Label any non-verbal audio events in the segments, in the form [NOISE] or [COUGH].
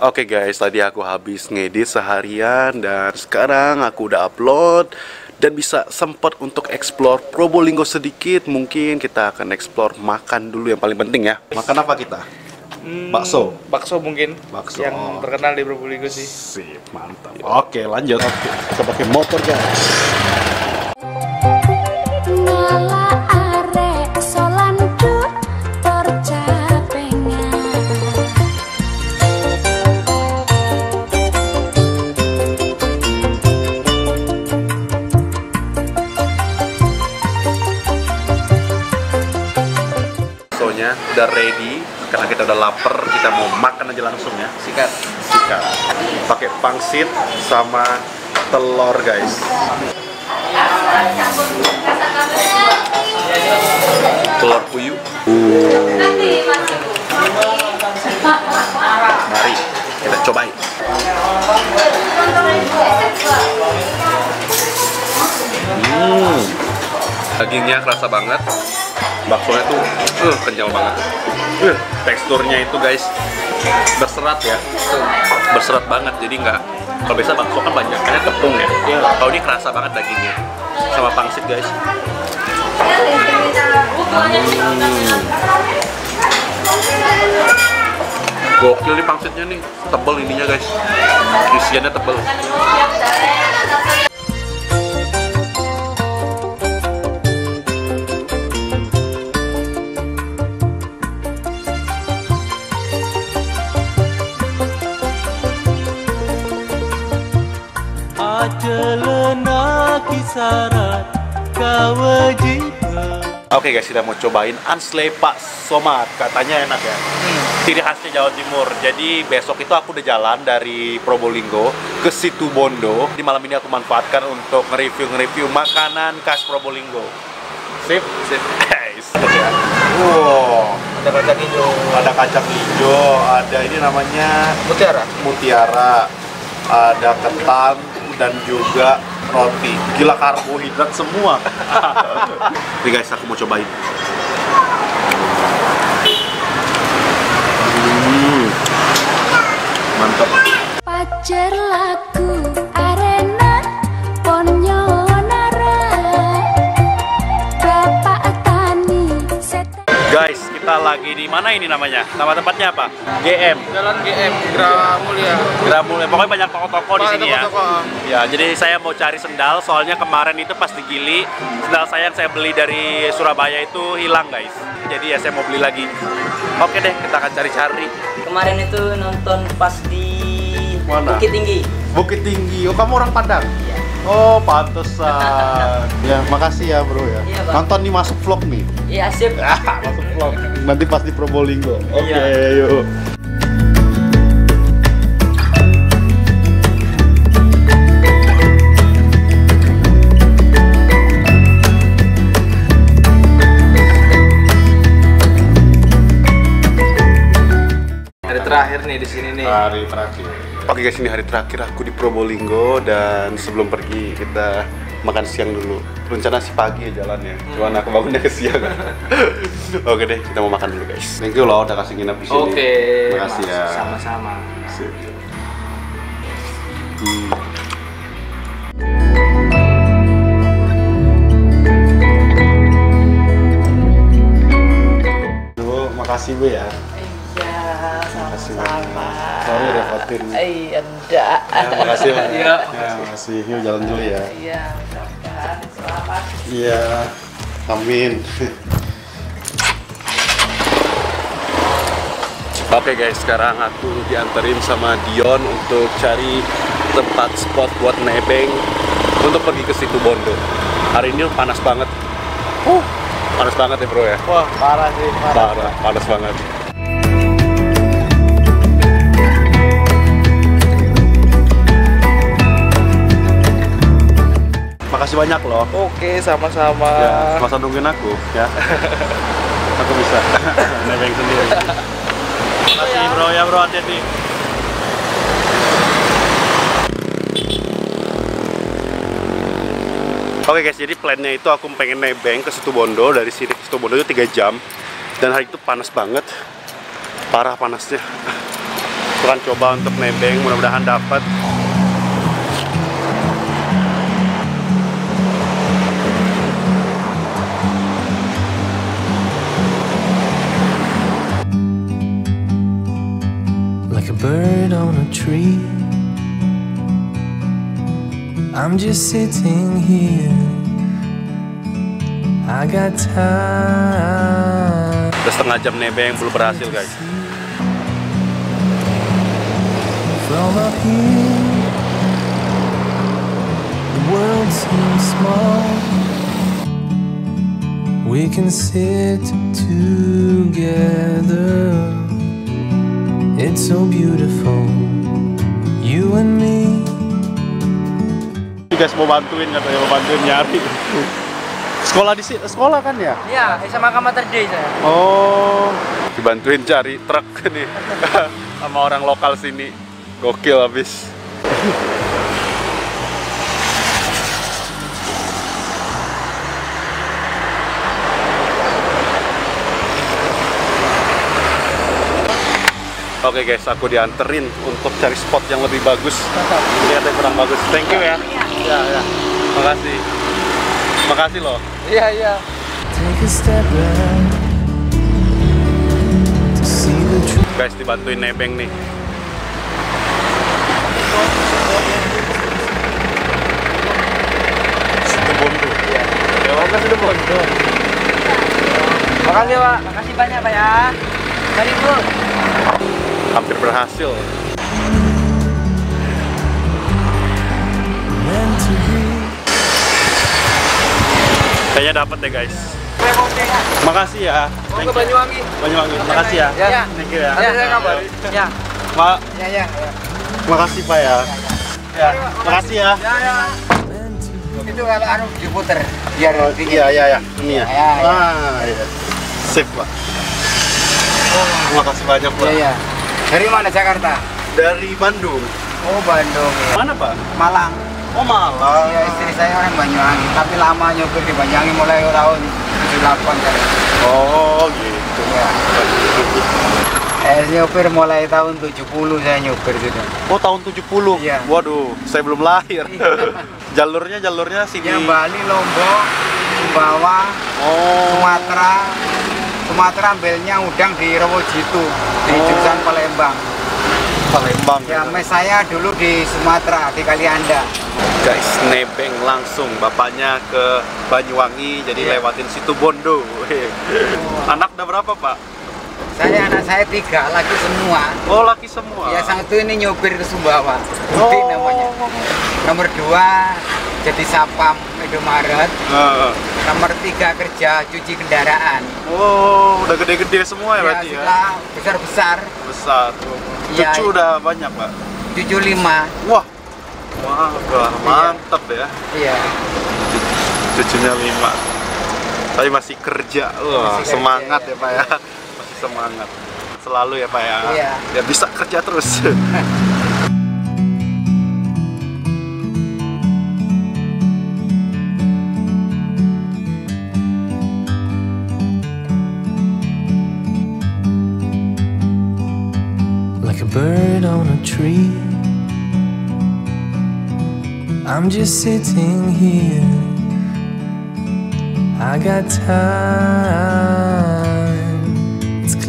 Oke guys, tadi aku habis ngedit seharian dan sekarang aku udah upload dan bisa sempat untuk explore Probolinggo sedikit. Mungkin kita akan explore makan dulu yang paling penting ya. Makan apa kita? Hmm, Bakso. Bakso mungkin. Bakso. Yang terkenal di Probolinggo sih. Sip, mantap. Oke, lanjut. Kita pakai motor guys. Udah ready karena kita udah lapar, kita mau makan aja langsung ya. Sikat. Sikat. Pakai pangsit sama telur guys. Telur puyuh. Mari kita cobain. Hmm. Dagingnya kerasa banget. Baksonya tuh uh, kenyal banget. Uh, teksturnya itu guys berserat ya. Berserat banget jadi nggak kalau biasa bakso kan banyak kan tepung ya. Kalau ini kerasa banget dagingnya sama pangsit guys. Gokil nih pangsitnya nih, tebel ininya guys. Isiannya tebel. Oke guys, kita mau cobain Ansle Pak Somad. Katanya enak ya. Ciri khasnya Jawa Timur. Jadi besok itu aku udah jalan dari Probolinggo ke Situ Bondo. Di malam ini aku manfaatkan untuk nge-review nge-review makanan khas Probolinggo. Sip, sip. [LAUGHS] Guys. Wow, Ada kacang hijau. ada kacang hijau, ada ini namanya Mutiara. mutiara, ada ketan dan juga roti. Gila karbohidrat semua. [LAUGHS] Nih guys, aku mau cobain. Hmm. Mantap. Pajar lagu kita lagi di mana ini namanya? Nama tempatnya apa? GM. Jalan GM Gra Mulia. Gramul. Pokoknya banyak toko-toko di sini ya. toko-toko. Ya, jadi saya mau cari sendal. Soalnya kemarin itu pas di Gili, sendal saya yang saya beli dari Surabaya itu hilang guys. Jadi ya saya mau beli lagi. Oke deh, kita akan cari-cari. Kemarin itu nonton pas di Mana? Bukit Tinggi. Bukit Tinggi. Oh, kamu orang Padang? Iya. Oh, pantesan. [LAUGHS] ya, makasih ya, Bro ya. Iya, Bang. Nonton nih masuk vlog nih. Iya sip. Ah, [LAUGHS] masuk vlog. Nanti pas di Probolinggo. Oke, Iya. yuk. Hari terakhir nih di sini nih. Hari terakhir. Oke guys, ini hari terakhir aku di Probolinggo dan sebelum pergi kita makan siang dulu. Rencana sih pagi ya jalannya. Cuman aku bangunnya kesiangan. [LAUGHS] Oke deh, kita mau makan dulu guys. Thank you loh udah kasih nginep di sini. Oke. Makasih ya. Sama-sama. Hmm. Duh, makasih Bu ya. Sorry repotin. Iya, enggak. Ya, makasih Pak. Iya. Ya, makasih. Yuk jalan dulu ya. Iya, mudah-mudahan selamat. Iya. Amin. Oke guys, sekarang aku dianterin sama Dion untuk cari tempat spot buat nebeng untuk pergi ke situ Bondo. Hari ini panas banget. Uh, panas banget ya bro ya. Wah, parah sih, parah. Parah, panas banget. Makasih banyak loh. Oke, sama-sama. Ya, masa nungguin aku ya. [LAUGHS] aku bisa [LAUGHS] nebeng sendiri. Makasih bro ya bro hati-hati. Oke guys, jadi plannya itu aku pengen nebeng ke Situbondo dari sini ke Situbondo itu 3 jam dan hari itu panas banget, parah panasnya. [LAUGHS] Aku akan coba untuk nebeng, mudah-mudahan dapat. Tree. I'm just sitting here. I got time. Udah setengah jam nebeng belum berhasil guys. From up here, the world seems small. We can sit together. It's so beautiful, you and me. Guys mau bantuin katanya mau bantuin nyari. Sekolah di sini, sekolah kan ya? Iya, sama Kamater Day saya. Oh, dibantuin cari truk nih [LAUGHS] sama orang lokal sini. Gokil habis. Oke guys, aku dianterin untuk cari spot yang lebih bagus. Ini ada yang kurang bagus. Thank you ya. Ya, ya. Makasih. Makasih loh. Iya, iya. Guys, dibantuin nebeng nih. Situ Bondo. Ya. Makasih, Pak. Makasih banyak Pak ya. Mari Bu. Hampir berhasil. Kayaknya dapat deh guys. Makasih ya. Mau ke. Banyuwangi. Banyuwangi. Makasih ya. Ya. Thank you ya. Saya kabari. Ya. Pak, Ya, ya. makasih Pak ya. Ya, makasih ya. Ya, ya. Itu kalau anu diputer biar Oh, iya, iya, ya. Ini ya. Ya, ya. Ah, iya. Sip, Pak. Makasih banyak, Pak. Iya, iya. Dari mana Jakarta? Dari Bandung. Oh, Bandung. Ya. Mana, Pak? Malang. Oh, Malang. Iya, istri saya orang Banyuwangi, tapi lama nyopir di Banyuwangi mulai tahun 78 kali. Oh, gitu. Iya. Eh, nyopir mulai tahun 70 saya nyopir gitu. Oh, tahun 70. Iya. Waduh, saya belum lahir. [LAUGHS] jalurnya jalurnya sini. Yang Bali, Lombok, Sumbawa, Oh. Sumatera. Sumatera ambilnya udang di Rawojitu, di Oh. jurusan Palembang. Palembang. Ya, mes saya dulu di Sumatera, di Kalianda. Guys, nebeng langsung bapaknya ke Banyuwangi jadi Iya. lewatin situ Bondo. [LAUGHS] Anak udah berapa, Pak? Saya anak saya tiga, laki semua. Oh, laki semua. Ya satu ini nyopir ke Sumbawa, Budi Oh. namanya. Nomor dua jadi sapam Indomaret. Heeh. Nomor tiga kerja cuci kendaraan. Oh, udah gede-gede semua ya Ya, berarti ya? besar-besar, Besar. Iya, Cucu iya. udah banyak, Pak. cucu lima. Wah. Wah, wah, mantap ya. Iya. Cucunya lima. Tapi masih kerja. Wah, Masih kerja, semangat iya. ya, Pak ya. Semangat. Selalu ya, Pak ya. Iya. Ya bisa kerja terus. [LAUGHS] like a bird on a tree. I'm just sitting here. I got time,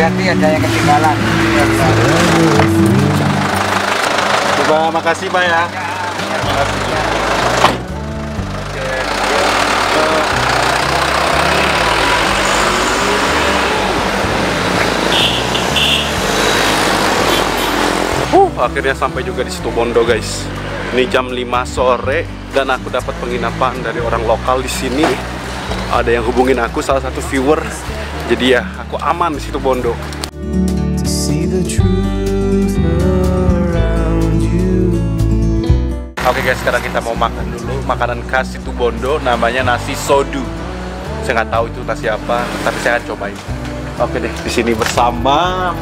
Berarti ada yang ketinggalan. Coba makasih, Pak ya. Uh, akhirnya sampai juga di situ Bondo guys. Ini jam 5 sore dan aku dapat penginapan dari orang lokal di sini. Ada yang hubungin aku salah satu viewer. Jadi ya aku aman di situ Bondo. Oke guys, sekarang kita mau makan dulu makanan khas situ Bondo namanya nasi sodu. Saya nggak tahu itu nasi apa, tapi saya akan cobain. Oke deh, di sini bersama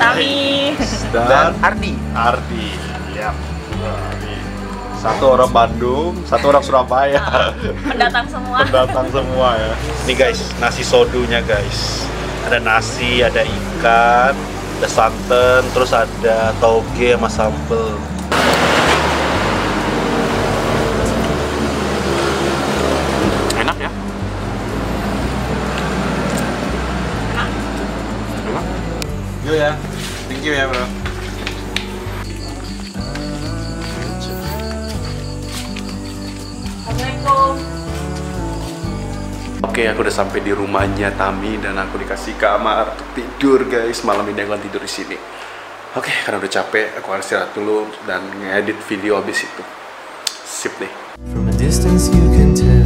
Tami. dan Ardi. Ardi. Ya. Ardi. Satu orang Bandung, satu orang Surabaya. Pendatang semua. [LAUGHS] Pendatang semua ya. Ini guys, nasi sodunya guys. Ada nasi, ada ikan, ada santan, terus ada toge sama sambel. Enak ya? Enak? Yo ya. Thank you ya, bro. Oke, aku udah sampai di rumahnya Tami dan aku dikasih kamar untuk tidur guys. Malam ini aku akan tidur di sini. Oke, karena udah capek, aku harus istirahat dulu dan ngedit video habis itu. Sip deh. From a distance, you can tell.